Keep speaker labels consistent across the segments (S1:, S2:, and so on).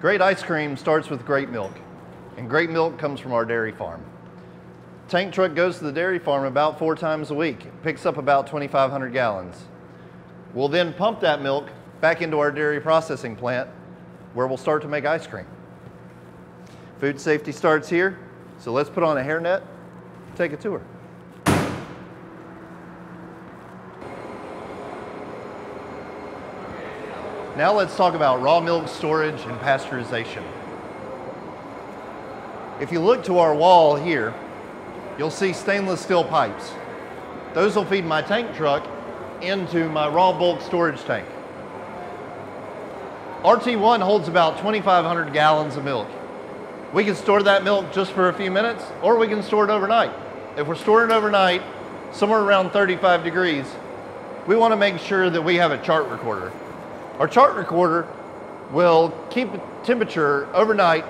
S1: Great ice cream starts with great milk, and great milk comes from our dairy farm. Tank truck goes to the dairy farm about four times a week, picks up about 2,500 gallons. We'll then pump that milk back into our dairy processing plant where we'll start to make ice cream. Food safety starts here, so let's put on a hairnet, take a tour. Now let's talk about raw milk storage and pasteurization. If you look to our wall here, you'll see stainless steel pipes. Those will feed my tank truck into my raw bulk storage tank. RT1 holds about 2,500 gallons of milk. We can store that milk just for a few minutes, or we can store it overnight. If we're storing it overnight, somewhere around 35 degrees, we want to make sure that we have a chart recorder. Our chart recorder will keep temperature overnight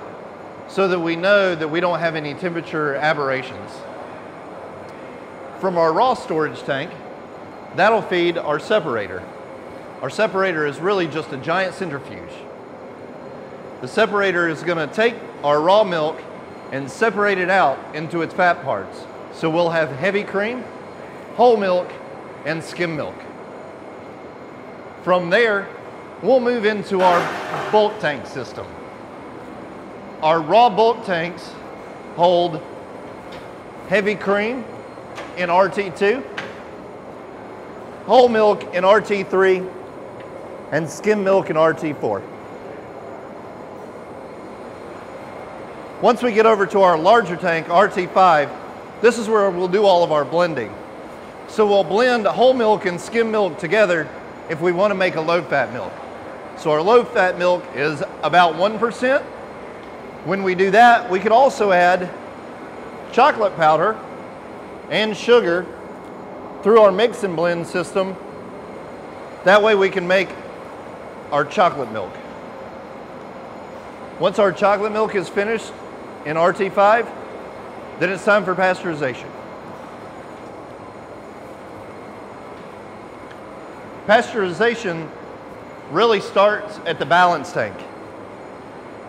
S1: so that we know that we don't have any temperature aberrations. From our raw storage tank, that'll feed our separator. Our separator is really just a giant centrifuge. The separator is going to take our raw milk and separate it out into its fat parts. So we'll have heavy cream, whole milk, and skim milk. From there, we'll move into our bulk tank system. Our raw bulk tanks hold heavy cream in RT2, whole milk in RT3, and skim milk in RT4. Once we get over to our larger tank, RT5, this is where we'll do all of our blending. So we'll blend whole milk and skim milk together if we want to make a low fat milk. So our low fat milk is about 1%. When we do that, we could also add chocolate powder and sugar through our mix and blend system. That way we can make our chocolate milk. Once our chocolate milk is finished in RT5, then it's time for pasteurization. Pasteurization really starts at the balance tank.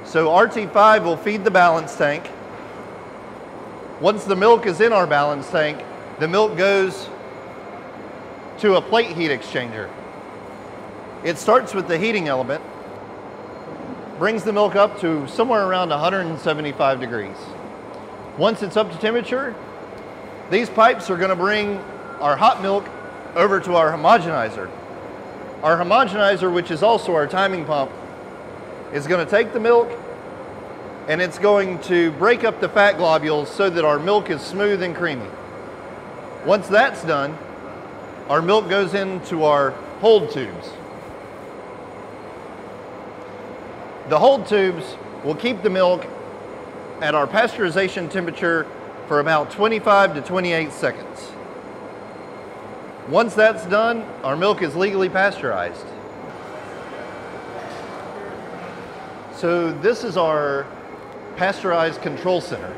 S1: So RT5 will feed the balance tank. Once the milk is in our balance tank, the milk goes to a plate heat exchanger. It starts with the heating element, brings the milk up to somewhere around 175 degrees. Once it's up to temperature, these pipes are gonna bring our hot milk over to our homogenizer. Our homogenizer, which is also our timing pump, is gonna take the milk and it's going to break up the fat globules so that our milk is smooth and creamy. Once that's done, our milk goes into our hold tubes. The hold tubes will keep the milk at our pasteurization temperature for about 25 to 28 seconds. Once that's done, our milk is legally pasteurized. So this is our pasteurized control center.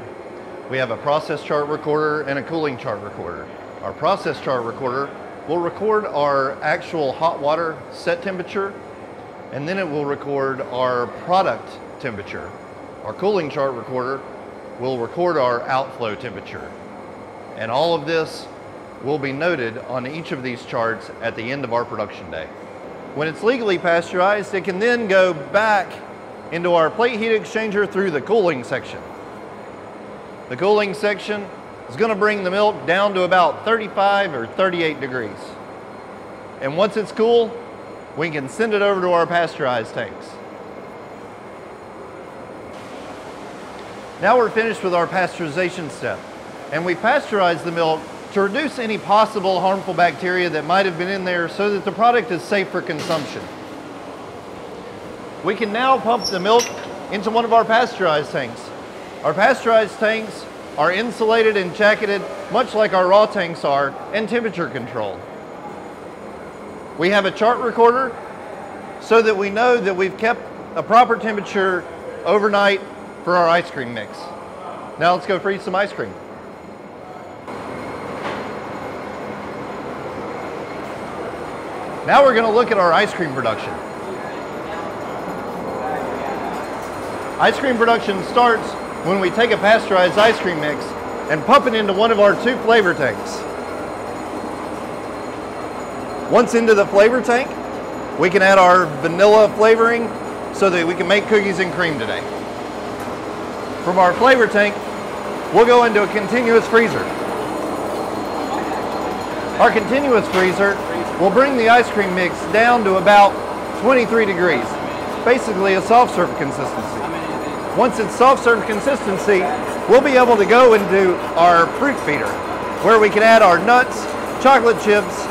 S1: We have a process chart recorder and a cooling chart recorder. Our process chart recorder will record our actual hot water set temperature and then it will record our product temperature. Our cooling chart recorder will record our outflow temperature. And all of this will be noted on each of these charts at the end of our production day. When it's legally pasteurized, it can then go back into our plate heat exchanger through the cooling section. The cooling section is going to bring the milk down to about 35 or 38 degrees. And once it's cool, we can send it over to our pasteurized tanks. Now we're finished with our pasteurization step. And we pasteurize the milk to reduce any possible harmful bacteria that might have been in there so that the product is safe for consumption. We can now pump the milk into one of our pasteurized tanks. Our pasteurized tanks are insulated and jacketed much like our raw tanks are and temperature controlled. We have a chart recorder so that we know that we've kept a proper temperature overnight for our ice cream mix. Now let's go freeze some ice cream. Now we're going to look at our ice cream production. Ice cream production starts when we take a pasteurized ice cream mix and pump it into one of our two flavor tanks. Once into the flavor tank, we can add our vanilla flavoring so that we can make cookies and cream today. From our flavor tank, we'll go into a continuous freezer. Our continuous freezer will bring the ice cream mix down to about 23 degrees, basically a soft serve consistency. Once it's soft serve consistency, we'll be able to go into our fruit feeder where we can add our nuts, chocolate chips,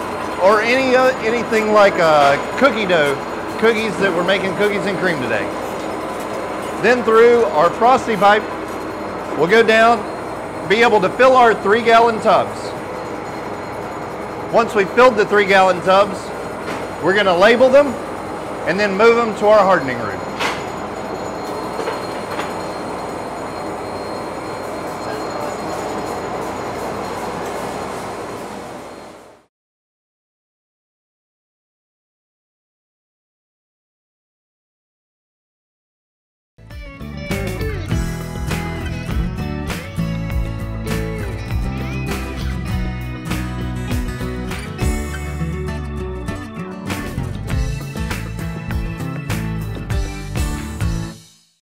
S1: or any uh, anything like a cookie dough, cookies that we're making cookies and cream today. Then through our frosty pipe, we'll go down, be able to fill our three gallon tubs. Once we've filled the three gallon tubs, we're gonna label them and then move them to our hardening room.